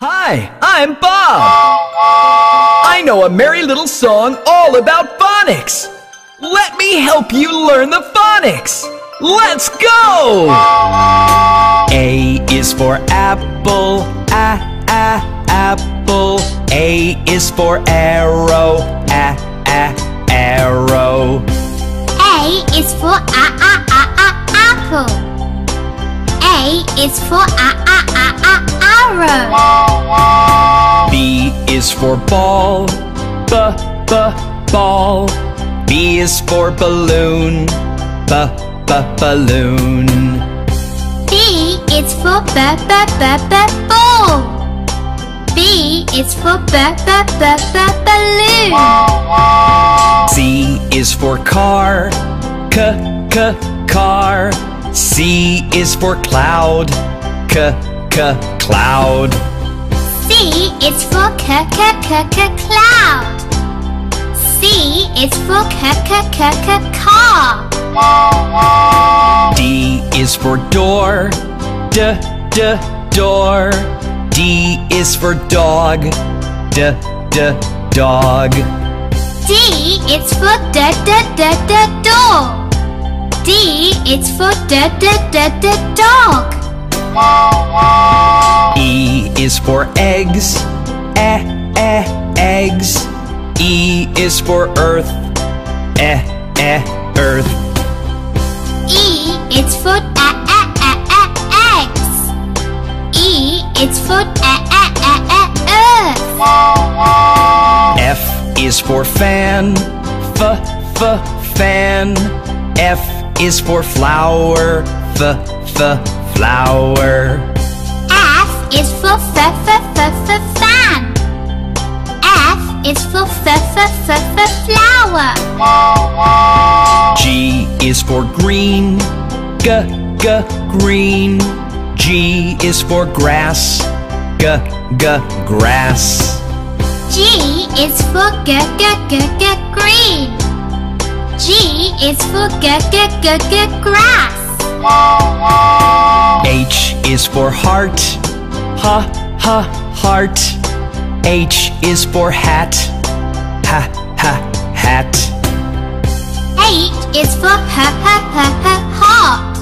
Hi, I'm Bob. I know a merry little song all about phonics. Let me help you learn the phonics. Let's go! A is for apple, a, a, apple. A is for arrow, a, a, arrow. A is for a, a, a, a, apple. A is for a, a, a, a, arrow. B is for ball, b, b, ball. B is for balloon, b, b, balloon. B is for b, b, b, b, ball. B is for b, b, b, b, balloon. C is for car, c, c, car. C is for cloud, c, c, cloud. C is for c, c, c, c, cloud. C is for c, c, c, c, car. D is for door, d, d, door. D is for dog, d, d, dog. D is for d, d, d, d, dog. D is for d, d, d, d, dog. E is for eggs, eh, eh, eggs. E is for earth, eh, eh, earth. E is for a, a, a, a, eggs. E is for a, a, a, a, earth. F is for fan, f, f, fan. F is for flower, f, f, flower. F is for f, f, f, f, fan. F is for f, f, f, f, flower. G is for green, g, g, green. G is for grass, g, g, grass. G is for g, g, g, g, green. G is for g, g, g, g, grass. H is for heart, ha, ha, heart. H is for hat, ha, ha, hat. H is for h, h, h, h, heart.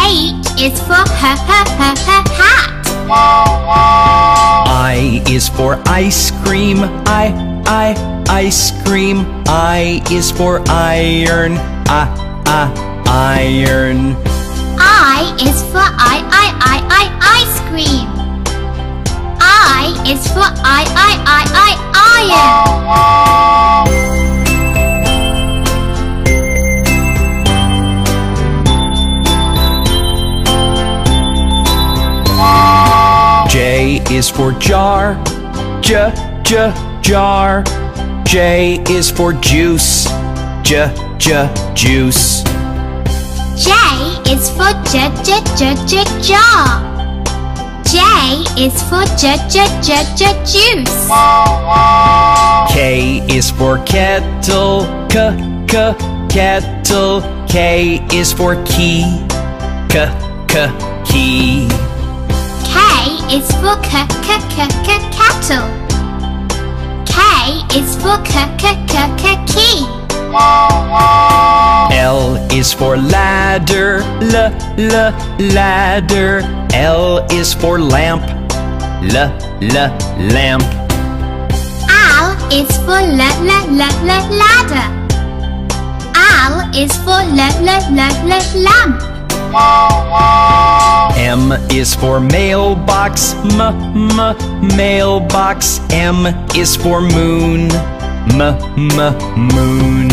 H is for h, h, h, h, hat. I is for ice cream, I, I, ice cream. I is for iron, ah, ah, iron. I is for I, I, I, I, ice cream. I is for I, I, I, I, iron. J is for jar, j, j, jar. J is for juice, j, j, juice. J is for j, j, j, j, jar. J is for j, j, j, j, juice. K is for kettle, k, k, kettle. K is for key, k, k, key. K is for k, k, k, k, kettle. K is for k, k, k, k, key. L is for ladder, l, l, ladder. L is for lamp, l, l, lamp. L is for l, l, l, l, ladder. L is for l, l, l, l, lamp. M is for mailbox, m, m, mailbox. M is for moon, m, m, moon.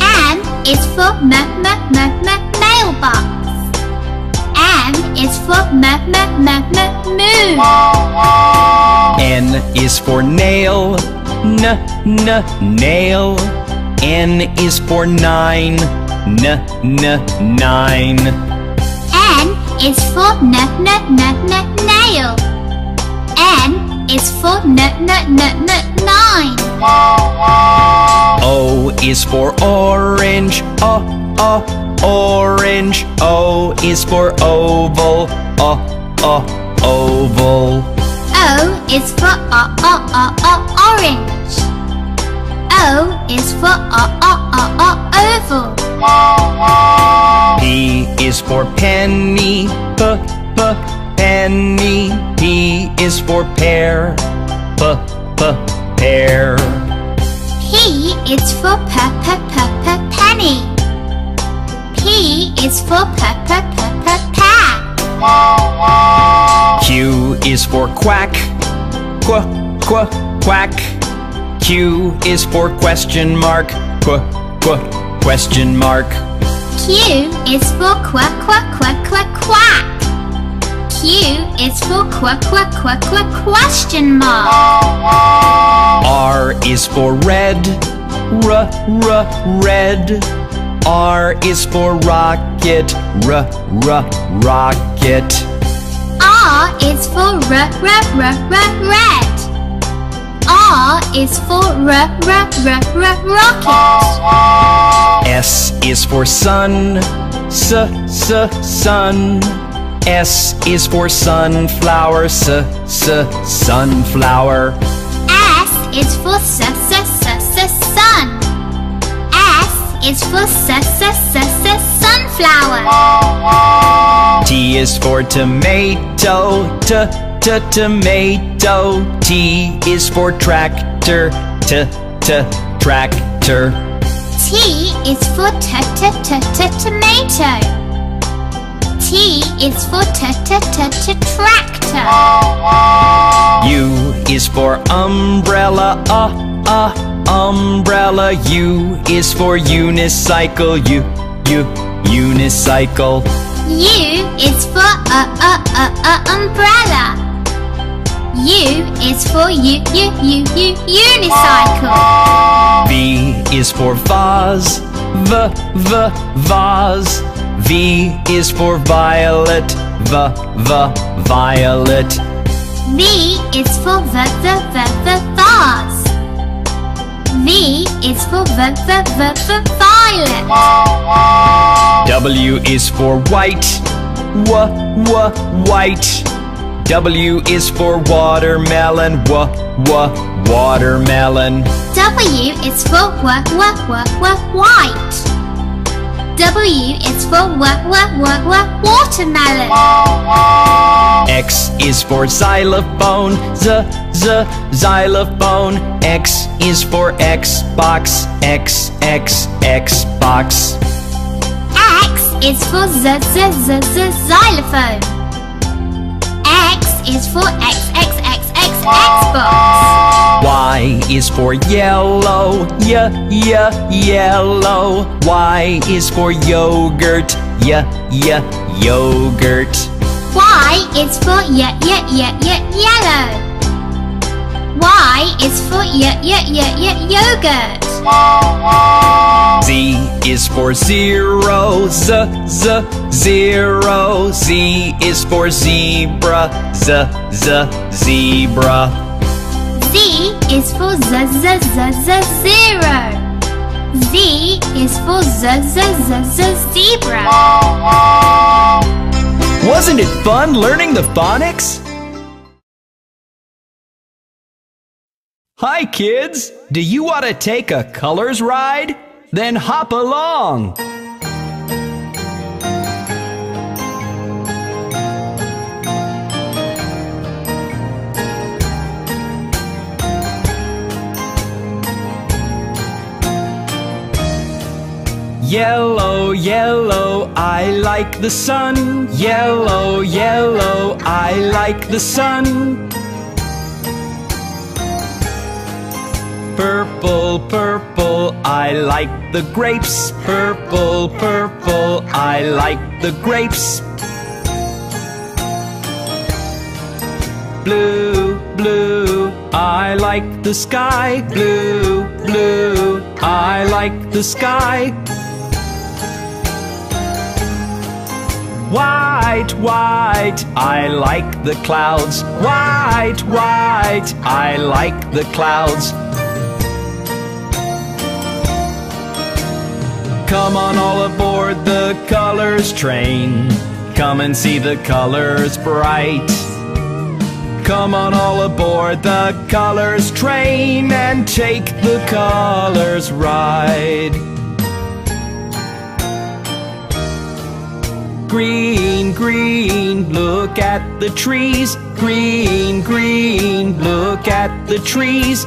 M is for m, m, m, m, mailbox. M is for m, m, m, m, moon. N is for nail, n, n, nail. N is for nine, n, n, nine. N is for n, n, n, n, nail. N is for n, n, n, n, nine. O is for orange, o, o, orange. O is for oval, o, o, oval. O is for o o o o orange. O is for o o o o oval. P is for penny. P p penny. P is for pear. P p pear. P is for p p p p penny. P is for p p p p pear. Q is for quack. Qu qu quack. Q is for question mark. Qu qu question mark. Q is for quack quack quack quack quack. Q is for quack quack quack quack question mark. R is for red. R r red. R is for rocket. R r rocket. R is for r r r r red. R is for r r r r rocket. S is for sun. S s sun. S is for sunflower. S s sunflower. S is for s s s s sun. S is for s s s s sunflower. T is for tomato. T t tomato. T is for tractor. T t tractor. T is for t t t t tomato. T is for t t t t tractor. U is for umbrella. Uh uh umbrella. U is for unicycle. U u unicycle. U is for a a a a umbrella. U is for u u u u unicycle. V is for vase. V v vase. V is for violet. V v violet. V is for v v v v vase. V is for v v v v violet. W is for white. W w white. W is for watermelon. W w watermelon. W is for w w w w white. W is for w w w w watermelon. X is for xylophone. Z z xylophone. X is for Xbox. X x Xbox. X is for z z z z xylophone. X is for x x x x Xbox. Y is for yellow. Y y yellow. Y is for yogurt. Y y yogurt. Y is for y y y y yellow. Y is for y y y y yogurt. Z is for zero. Z z zero. Z is for zebra. Z z zebra. Z is for z z z z zero. Z is for z z z z zebra. Wasn't it fun learning the phonics? Hi, kids! Do you want to take a colors ride? Then hop along! Yellow, yellow, I like the sun. Yellow, yellow, I like the sun. Purple, purple, I like the grapes. Purple, purple, I like the grapes. Blue, blue, I like the sky. Blue, blue, I like the sky. White, white, I like the clouds. White, white, I like the clouds. Come on all aboard the colors train. Come and see the colors bright. Come on all aboard the colors train and take the colors ride. Green, green, look at the trees. Green, green, look at the trees.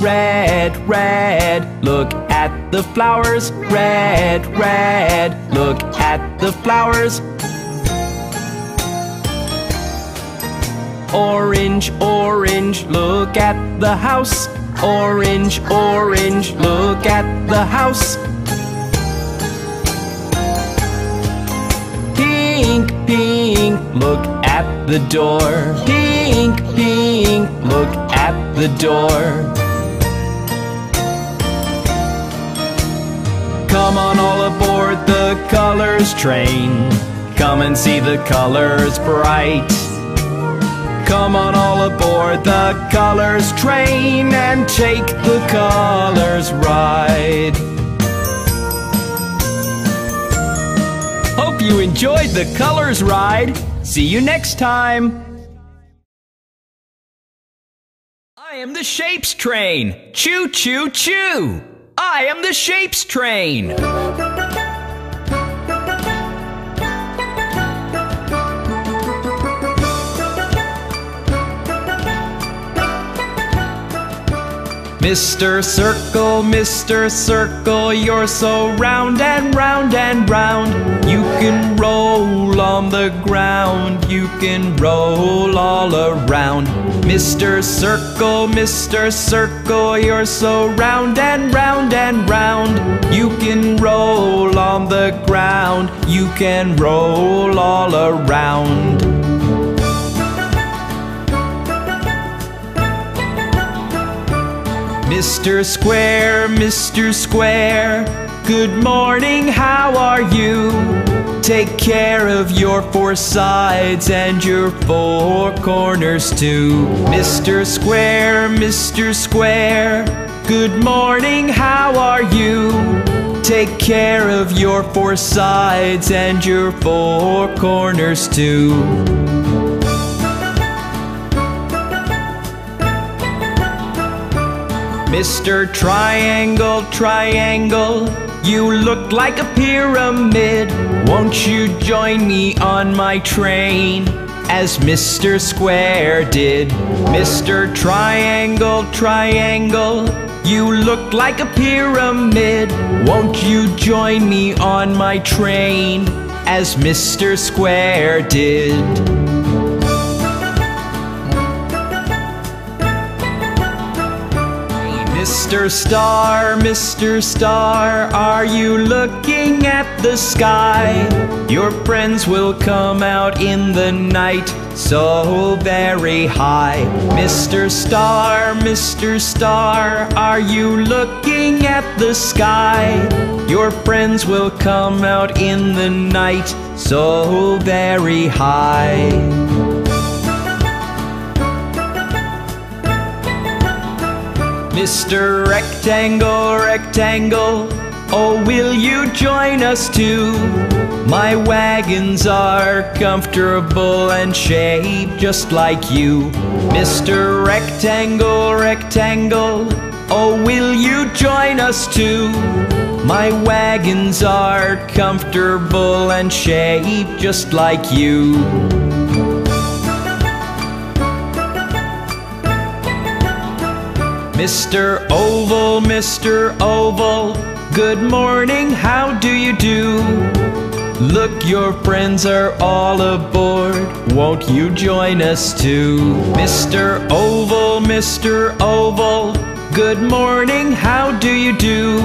Red, red, look at the flowers. Red, red, look at the flowers. Orange, orange, look at the house. Orange, orange, look at the house. Pink, pink, look at the door. Pink, pink, look at the door. Come on all aboard the colors train. Come and see the colors bright. Come on all aboard the colors train and take the colors ride. Hope you enjoyed the colors ride. See you next time. I am the shapes train. Choo choo choo. I am the shapes train. Mr. Circle, Mr. Circle, you're so round and round and round. You can roll on the ground, you can roll all around. Mr. Circle, Mr. Circle, you're so round and round and round. You can roll on the ground, you can roll all around. Mr. Square, Mr. Square, good morning, how are you? Take care of your four sides and your four corners too. Mr. Square, Mr. Square, good morning, how are you? Take care of your four sides and your four corners too. Mr. Triangle, Triangle, you look like a pyramid. Won't you join me on my train? As Mr. Square did. Mr. Triangle, Triangle, you look like a pyramid. Won't you join me on my train? As Mr. Square did. Mr. Star, Mr. Star, are you looking at the sky? Your friends will come out in the night, so very high. Mr. Star, Mr. Star, are you looking at the sky? Your friends will come out in the night, so very high. Mr. Rectangle, Rectangle, oh, will you join us too? My wagons are comfortable and shaped just like you. Mr. Rectangle, Rectangle, oh, will you join us too? My wagons are comfortable and shaped just like you. Mr. Oval, Mr. Oval, good morning, how do you do? Look, your friends are all aboard, won't you join us too? Mr. Oval, Mr. Oval, good morning, how do you do?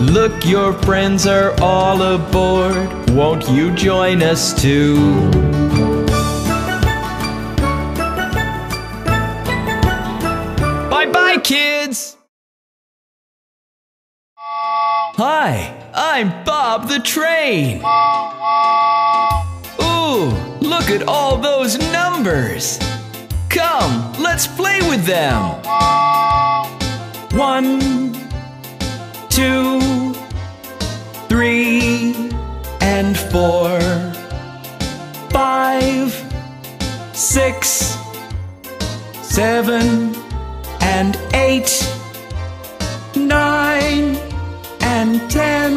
Look, your friends are all aboard, won't you join us too? Bye-bye, kids! Hi, I'm Bob the Train. Ooh, look at all those numbers. Come, let's play with them. One, two, three, and four. six, seven, and eight, nine, and ten.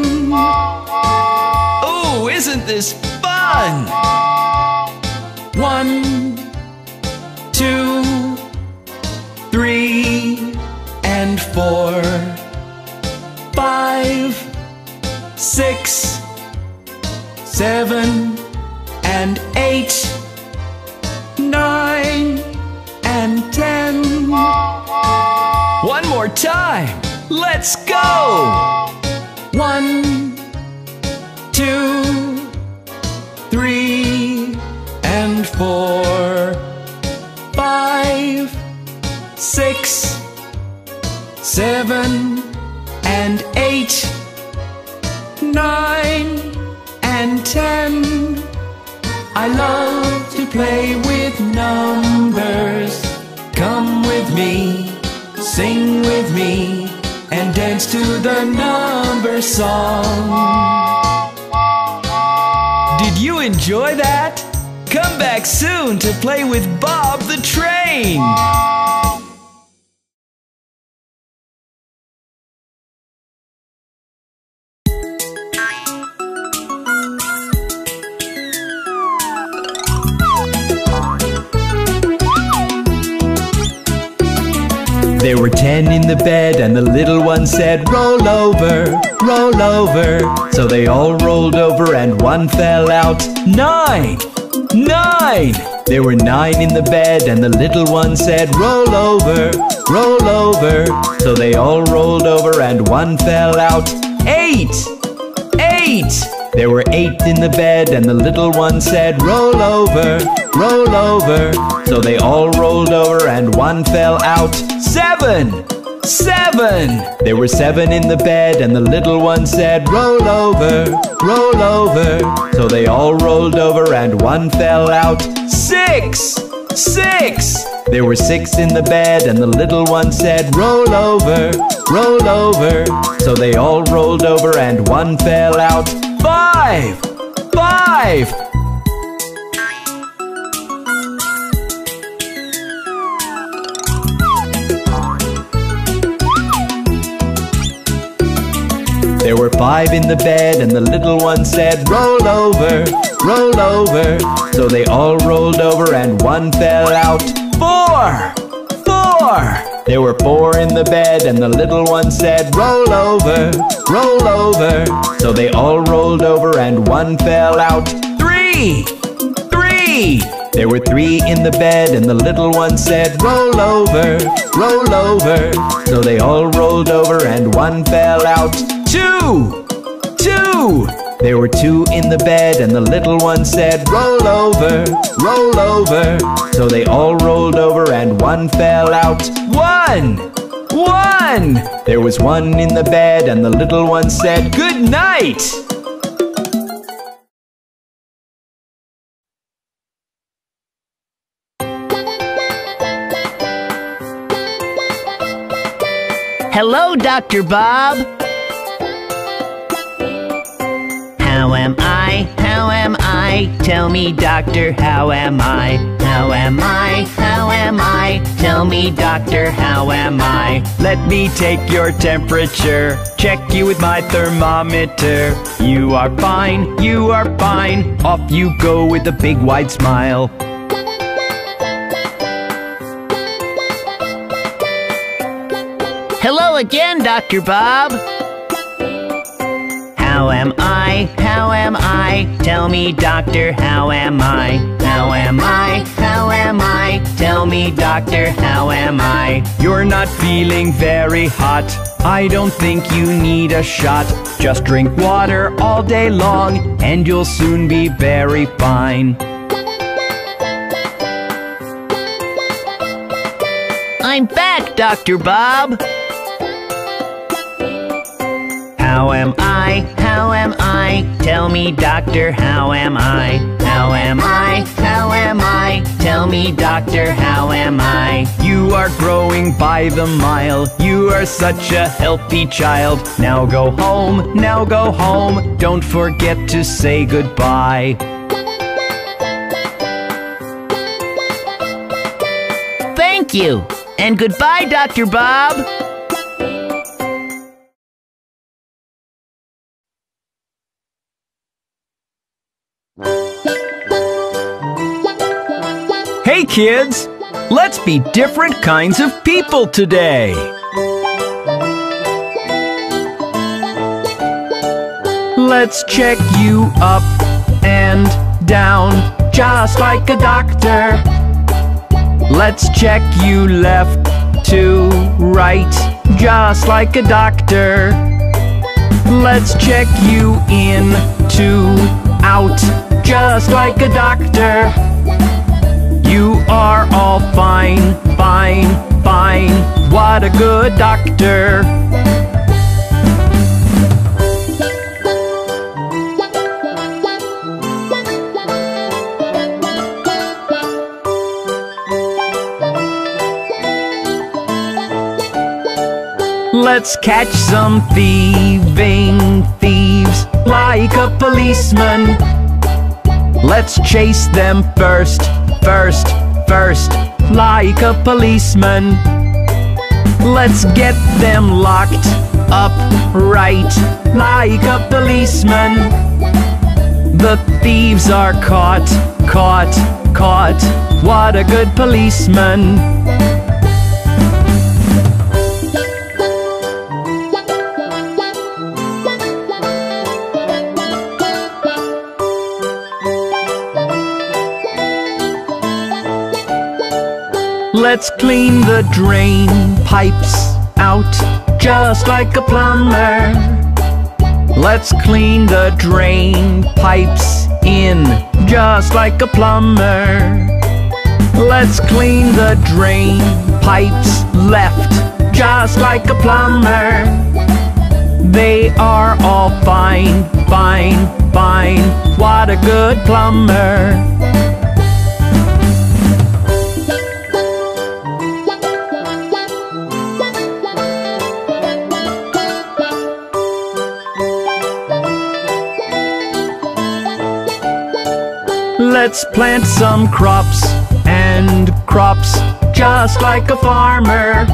Oh, isn't this fun? One, two, three, and four, five, six, seven, and eight, nine, and ten. One more time. Let's go. One, two, three, and four, five, six, seven, and eight, nine, and ten. I love to play with numbers. Me, sing with me, and dance to the number song. Did you enjoy that? Come back soon to play with Bob the Train. The bed, and the little one said, Roll over, roll over. So they all rolled over, and one fell out. Nine! Nine! There were nine in the bed, and the little one said, Roll over, roll over. So they all rolled over, and one fell out. Eight! Eight! There were eight in the bed, and the little one said, Roll over, roll over. So they all rolled over, and one fell out. Seven! Seven! There were seven in the bed, and the little one said, Roll over, roll over. So they all rolled over, and one fell out. Six! Six! There were six in the bed, and the little one said, Roll over, roll over. So they all rolled over, and one fell out. Five! Five! Five in the bed, and the little one said, Roll over, roll over. So they all rolled over, and one fell out. Four! Four! There were four in the bed, and the little one said, Roll over, roll over. So they all rolled over, and one fell out. Three! Three! There were three in the bed, and the little one said, Roll over, roll over. So they all rolled over, and one fell out. Two! Two! There were two in the bed, and the little one said, Roll over, roll over. So they all rolled over, and one fell out. One! One! There was one in the bed, and the little one said, Good night! Dr. Bob. How am I? How am I? Tell me, doctor, how am I? How am I? How am I? Tell me, doctor, how am I? Let me take your temperature, check you with my thermometer. You are fine, you are fine. Off you go with a big wide smile. Hello again, Dr. Bob. How am I? How am I? Tell me, doctor, how am I? How am I? How am I? Tell me, doctor, how am I? You're not feeling very hot. I don't think you need a shot. Just drink water all day long, and you'll soon be very fine. I'm back, Dr. Bob. How am I? How am I? Tell me, doctor, how am I? How am I? How am I? Tell me, doctor, how am I? You are growing by the mile. You are such a healthy child. Now go home, now go home. Don't forget to say goodbye. Thank you. And goodbye, Dr. Bob. Kids, let's be different kinds of people today. Let's check you up and down, just like a doctor. Let's check you left to right, just like a doctor. Let's check you in to out, just like a doctor. Are all fine, fine, fine. What a good doctor. Let's catch some thieving thieves like a policeman. Let's chase them first, first, first, like a policeman. Let's get them locked up right, like a policeman. The thieves are caught, caught, caught. What a good policeman. Let's clean the drain pipes out just like a plumber. Let's clean the drain pipes in just like a plumber. Let's clean the drain pipes left just like a plumber. They are all fine, fine, fine. What a good plumber. Let's plant some crops and crops just like a farmer.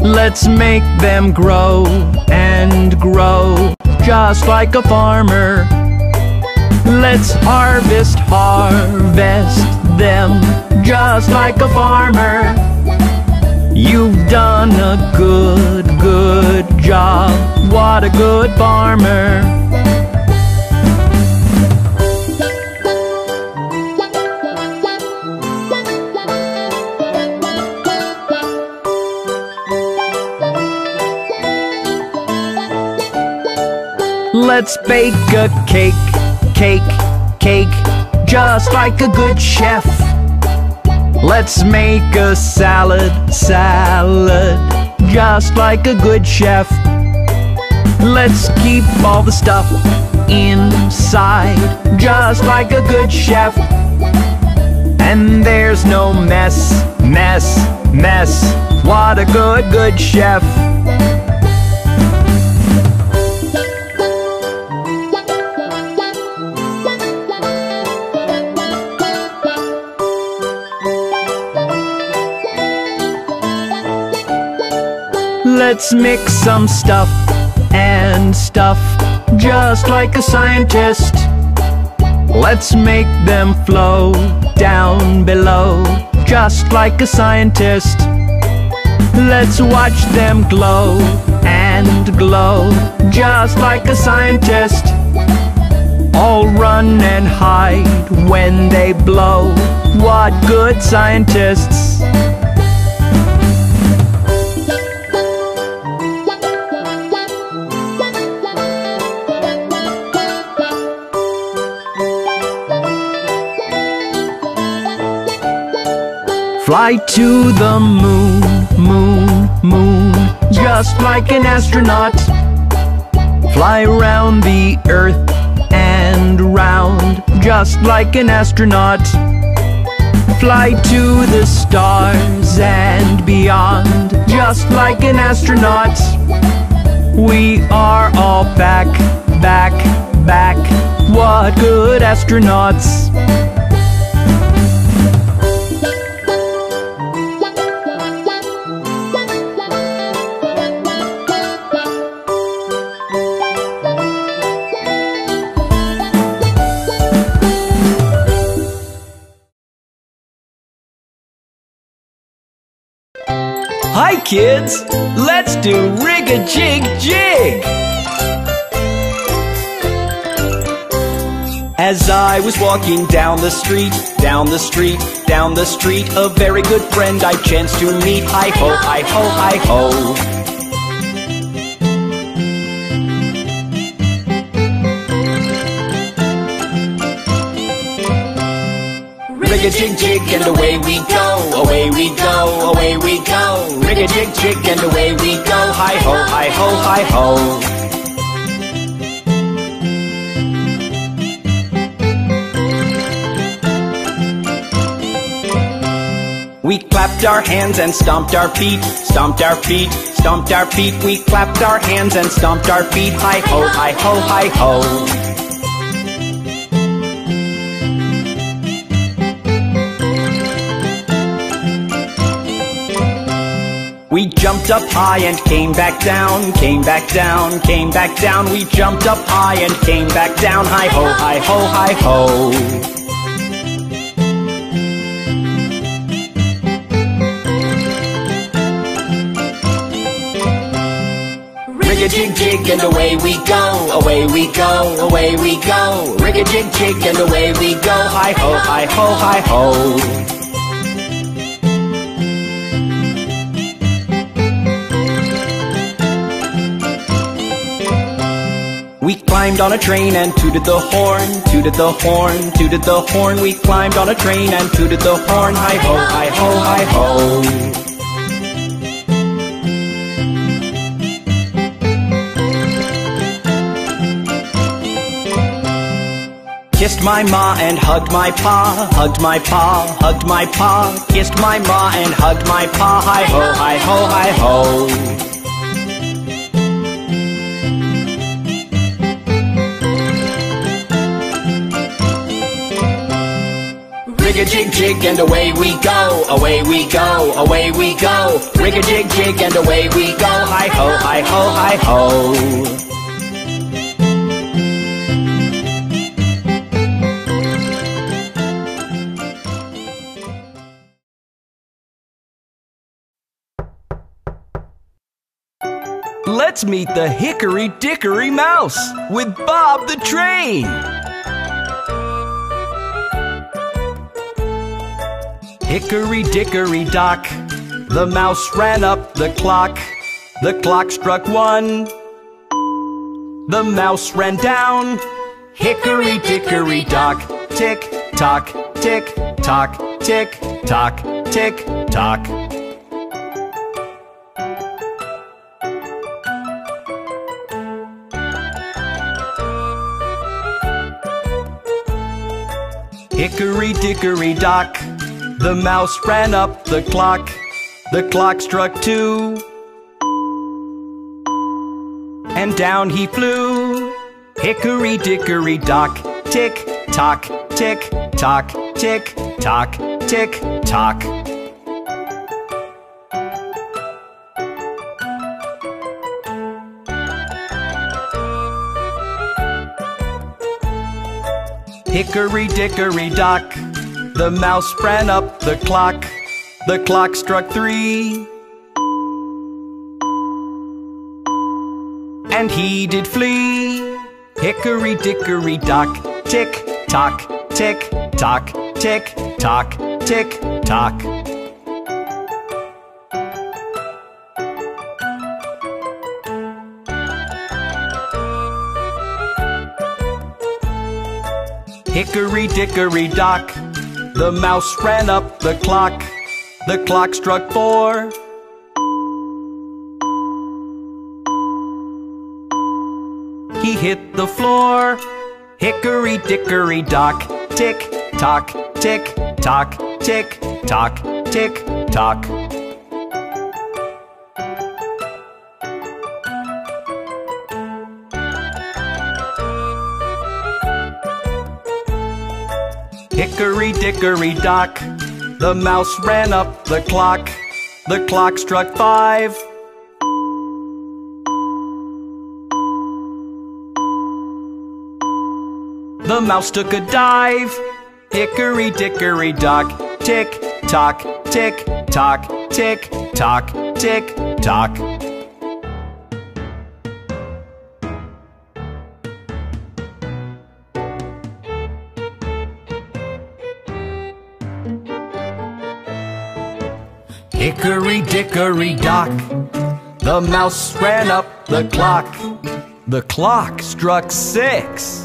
Let's make them grow and grow just like a farmer. Let's harvest, harvest them just like a farmer. You've done a good, good job. What a good farmer. Let's bake a cake, cake, cake, just like a good chef. Let's make a salad, salad, just like a good chef. Let's keep all the stuff inside, just like a good chef. And there's no mess, mess, mess. What a good, good chef. Let's mix some stuff and stuff just like a scientist. Let's make them flow down below just like a scientist. Let's watch them glow and glow just like a scientist. All run and hide when they blow. What good scientists! Fly to the moon, moon, moon, just like an astronaut. Fly around the earth and round, just like an astronaut. Fly to the stars and beyond, just like an astronaut. We are all back, back, back. What good astronauts! Kids, let's do rig-a-jig-jig. As I was walking down the street, down the street, down the street, a very good friend I chanced to meet. Hi ho, hi ho, hi ho. Rig-a-jig jig and away we go, away we go, away we go. Rig-a-jig jig and away we go. Hi ho, hi ho, hi ho. We clapped our hands and stomped our feet, stomped our feet, stomped our feet. We clapped our hands and stomped our feet. Hi ho, hi ho, hi ho. Jumped up high and came back down, came back down, came back down. We jumped up high and came back down. Hi ho, hi ho, hi ho. Rig-a-jig jig and away we go, away we go, away we go. Rig-a-jig jig and away we go. Hi ho, hi ho, hi ho. Climbed on a train and tooted the horn, tooted the horn, tooted the horn. We climbed on a train and tooted the horn. Hi ho, hi ho, hi ho. Kissed my ma and hugged my pa, hugged my pa, hugged my pa. Kissed my ma and hugged my pa. Hi ho, hi ho, hi ho. Rig-a-jig jig and away we go, away we go, away we go. Rig-a-jig jig and away we go. Hi ho, hi ho, hi ho. Let's meet the Hickory Dickory Mouse with Bob the Train. Hickory dickory dock, the mouse ran up the clock. The clock struck one, the mouse ran down. Hickory dickory dock, tick tock, tick tock, tick tock, tick tock. Hickory dickory dock, the mouse ran up the clock. The clock struck two, and down he flew. Hickory dickory dock, tick tock, tick tock, tick tock, tick tock. Hickory dickory dock, the mouse ran up the clock. The clock struck three. And he did flee. Hickory dickory dock, tick tock, tick tock, tick tock, tick tock. Hickory dickory dock, the mouse ran up the clock. The clock struck four. He hit the floor. Hickory dickory dock, tick tock, tick tock, tick tock, tick tock. Hickory dickory dock, the mouse ran up the clock. The clock struck five. The mouse took a dive. Hickory dickory dock, tick tock, tick tock, tick tock, tick tock. Hickory dickory dock, the mouse ran up the clock. The clock struck six.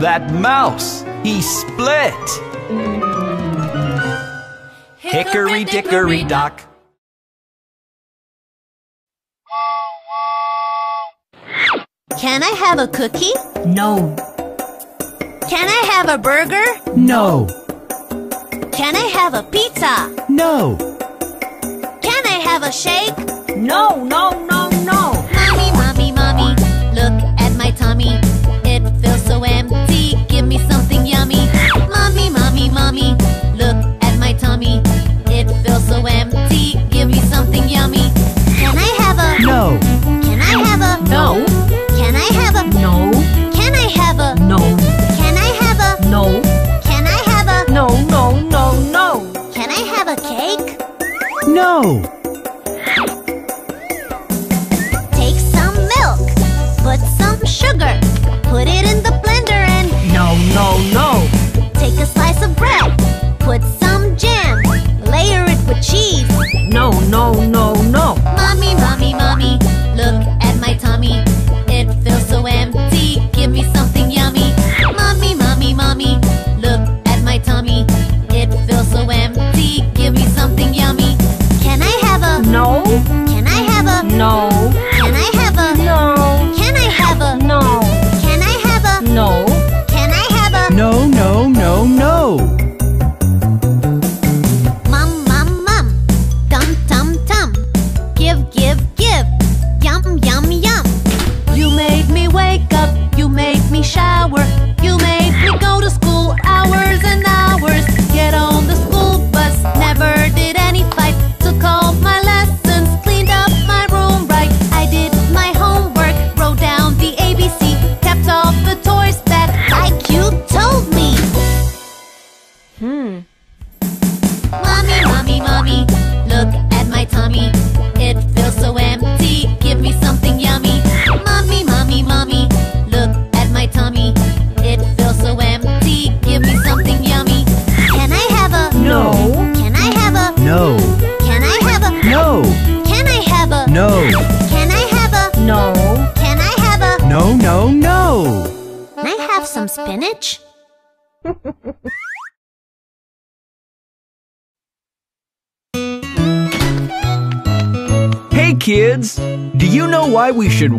That mouse, he split. Hickory dickory dock. Can I have a cookie? No, Can I have a burger? no, Can I have a pizza? no, Can I have a shake? no, no, no, no. Take some milk, put some sugar,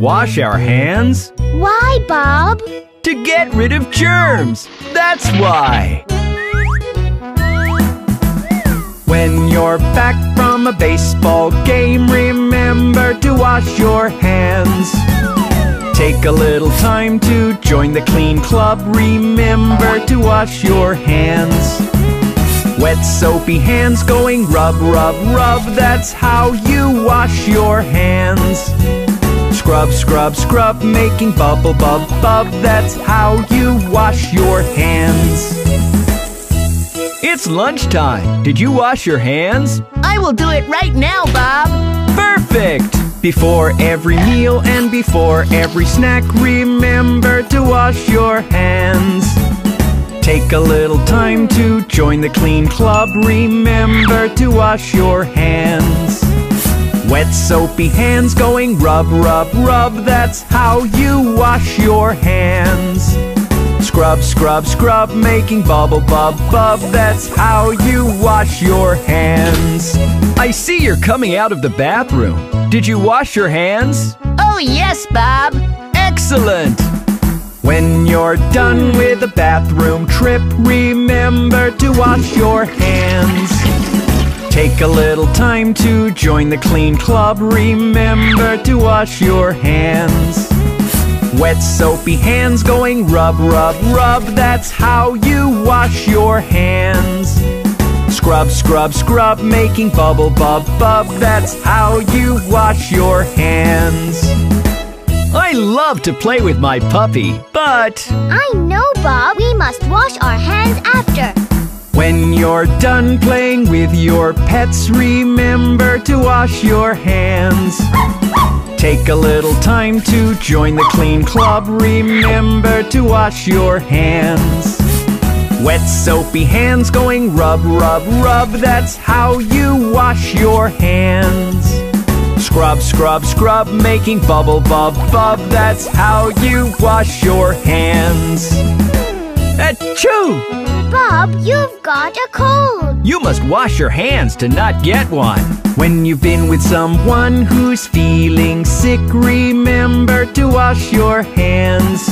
wash our hands? Why, Bob? To get rid of germs. That's why. When you're back from a baseball game, remember to wash your hands. Take a little time to join the clean club. Remember to wash your hands. Wet soapy hands going rub, rub, rub. That's how you wash your hands. Scrub, scrub, scrub, making bubble, bub, bub. That's how you wash your hands. It's lunchtime. Did you wash your hands? I will do it right now, Bob. Perfect! Before every meal and before every snack, remember to wash your hands. Take a little time to join the clean club. Remember to wash your hands. Wet soapy hands going rub, rub, rub. That's how you wash your hands. Scrub, scrub, scrub, making bubble, bub, bub. That's how you wash your hands. I see you're coming out of the bathroom. Did you wash your hands? Oh, yes, Bob. Excellent! When you're done with the bathroom trip, remember to wash your hands. Take a little time to join the clean club. Remember to wash your hands. Wet soapy hands going rub, rub, rub. That's how you wash your hands. Scrub, scrub, scrub, making bubble, bub, bub. That's how you wash your hands. I love to play with my puppy, but I know, Bob. We must wash our hands after. You're done playing with your pets, remember to wash your hands. Take a little time to join the clean club, remember to wash your hands. Wet soapy hands going rub, rub, rub, that's how you wash your hands. Scrub, scrub, scrub, making bubble, bub, bub, that's how you wash your hands. Achoo! Bob, you've got a cold. You must wash your hands to not get one. When you've been with someone who's feeling sick, remember to wash your hands.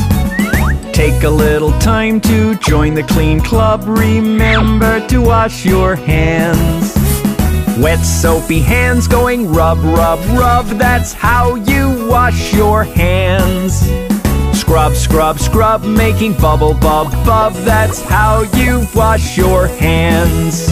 Take a little time to join the clean club, remember to wash your hands. Wet soapy hands going rub, rub, rub, that's how you wash your hands. Scrub, scrub, scrub, making bubble, bub, bub, that's how you wash your hands.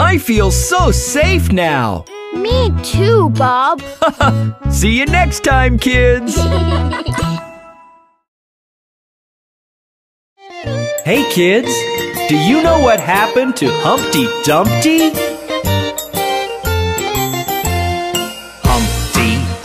I feel so safe now. Me too, Bob. See you next time, kids. Hey, kids. Do you know what happened to Humpty Dumpty?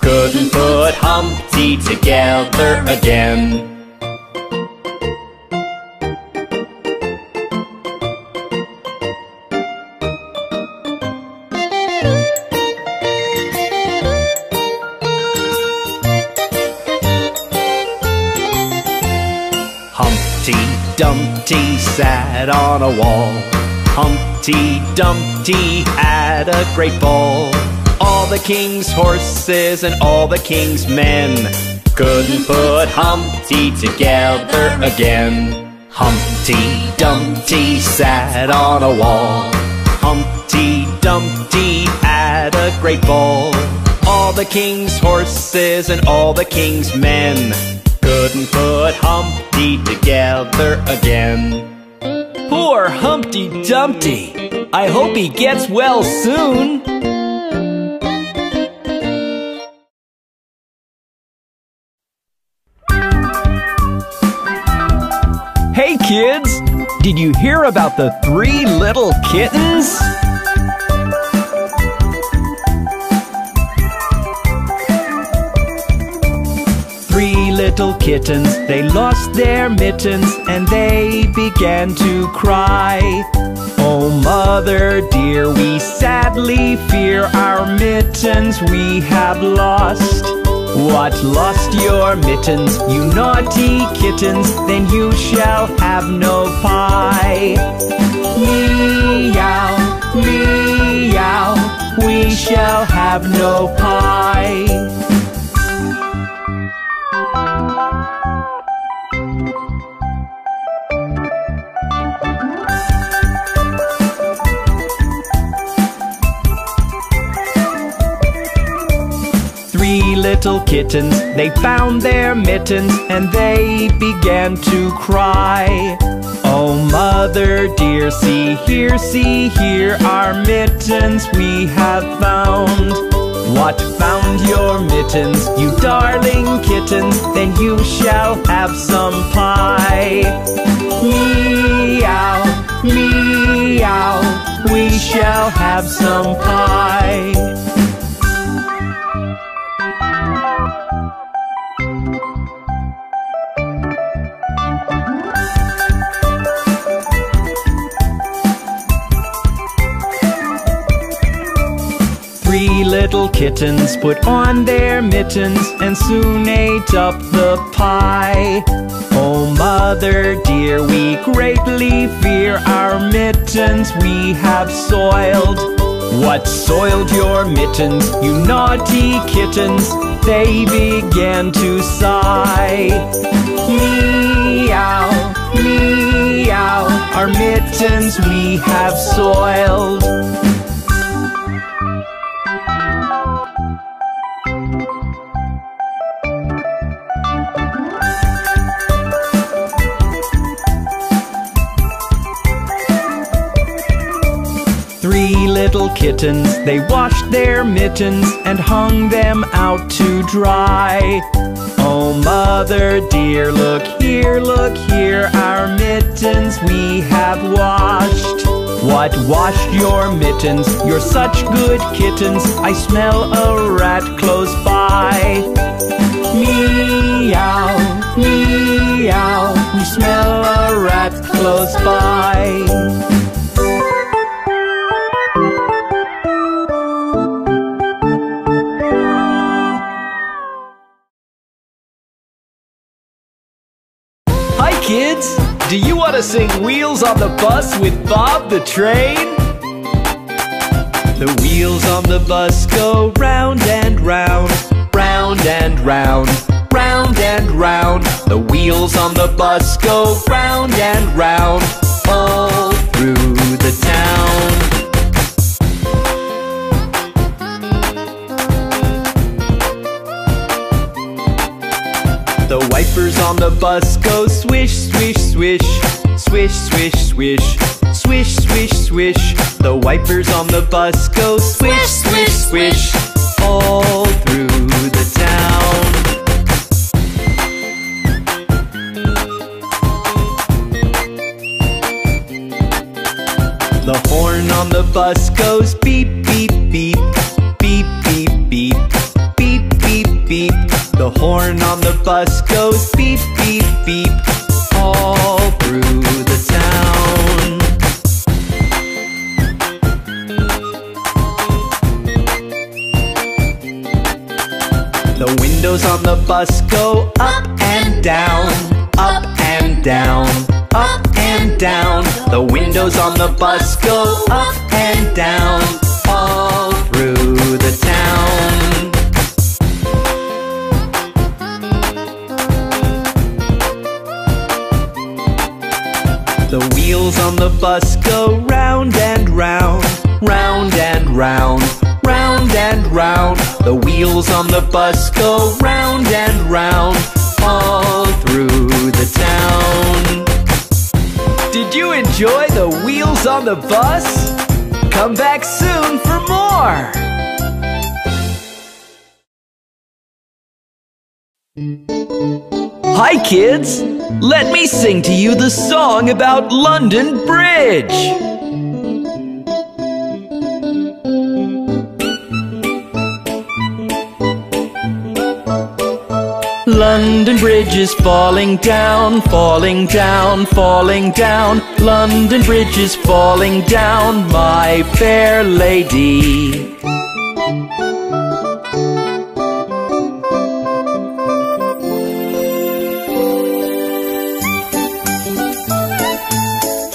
couldn't put Humpty together again. Humpty Dumpty sat on a wall. Humpty Dumpty had a great ball. All the king's horses and all the king's men couldn't put Humpty together again. Humpty Dumpty sat on a wall. Humpty Dumpty had a great ball. All the king's horses and all the king's men couldn't put Humpty together again. Poor Humpty Dumpty. I hope he gets well soon. Hey kids! Did you hear about the three little kittens? Three little kittens, they lost their mittens and they began to cry. Oh, mother dear, we sadly fear our mittens we have lost. What lost your mittens, you naughty kittens? Then you shall have no pie. Meow, meow, we shall have no pie. Little kittens, they found their mittens and they began to cry. Oh, mother dear, see here, see here, our mittens we have found. What found your mittens, you darling kittens? Then you shall have some pie. Meow, meow, we shall have some pie. Little kittens put on their mittens and soon ate up the pie. Oh, mother dear, we greatly fear our mittens we have soiled. What soiled your mittens, you naughty kittens? They began to sigh. Meow, meow, our mittens we have soiled. Little kittens, they washed their mittens and hung them out to dry. Oh, mother dear, look here, look here, our mittens we have washed. What washed your mittens? You're such good kittens, I smell a rat close by. Meow, meow, we smell a rat close by. Do you want to sing Wheels on the Bus with Bob the Train? The wheels on the bus go round and round, round and round, round and round. The wheels on the bus go round and round, all through the town. on the bus goes swish, swish, swish. Swish, swish, swish. Swish, swish, swish. The wipers on the bus go swish, swish, swish. All through the town. The horn on the bus goes beep, beep, beep. Beep, beep, beep. Beep, beep, beep. The horn on the bus goes beep, beep, beep, all through the town. The windows on the bus go up and down, up and down, up and down. The windows on the bus go up and down, wheels on the bus go round and round, round and round, round and round. The wheels on the bus go round and round, all through the town. Did you enjoy the wheels on the bus? Come back soon for more! Hi, kids! Let me sing to you the song about London Bridge. London Bridge is falling down, falling down, falling down. London Bridge is falling down, my fair lady.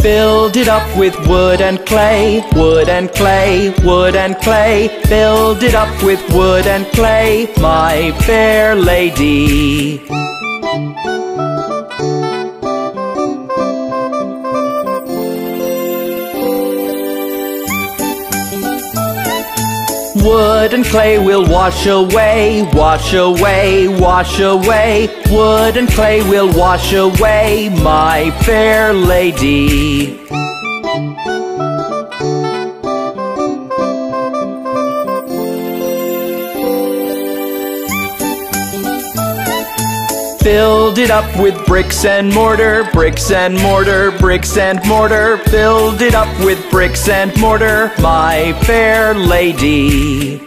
Filled it up with wood and clay, wood and clay, wood and clay. Filled it up with wood and clay, my fair lady. Wood and clay will wash away, wash away, wash away. Wood and clay will wash away, my fair lady. Filled it up with bricks and mortar, bricks and mortar, bricks and mortar. Filled it up with bricks and mortar, my fair lady.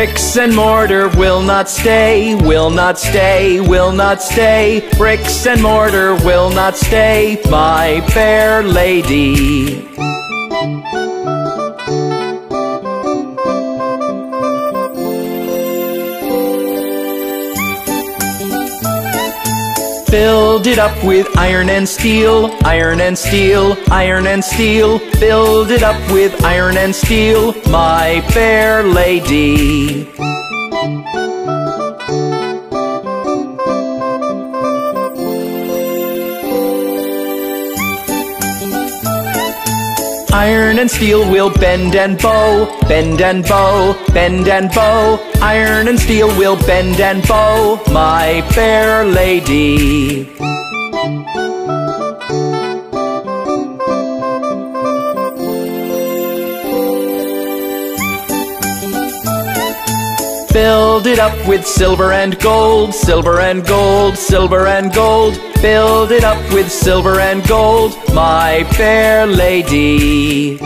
Bricks and mortar will not stay, will not stay, will not stay. Bricks and mortar will not stay, my fair lady. Filled it up with iron and steel, iron and steel, iron and steel. Filled it up with iron and steel, my fair lady. Iron and steel will bend and bow, bend and bow, bend and bow. Iron and steel will bend and bow, my fair lady. Build it up with silver and gold, silver and gold, silver and gold. Filled it up with silver and gold, my fair lady.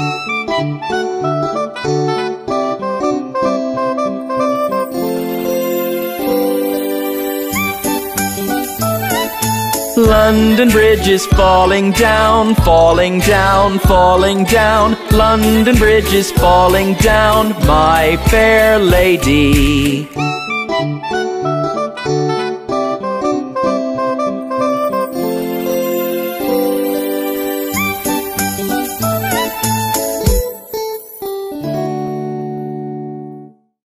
London Bridge is falling down, falling down, falling down. London Bridge is falling down, my fair lady.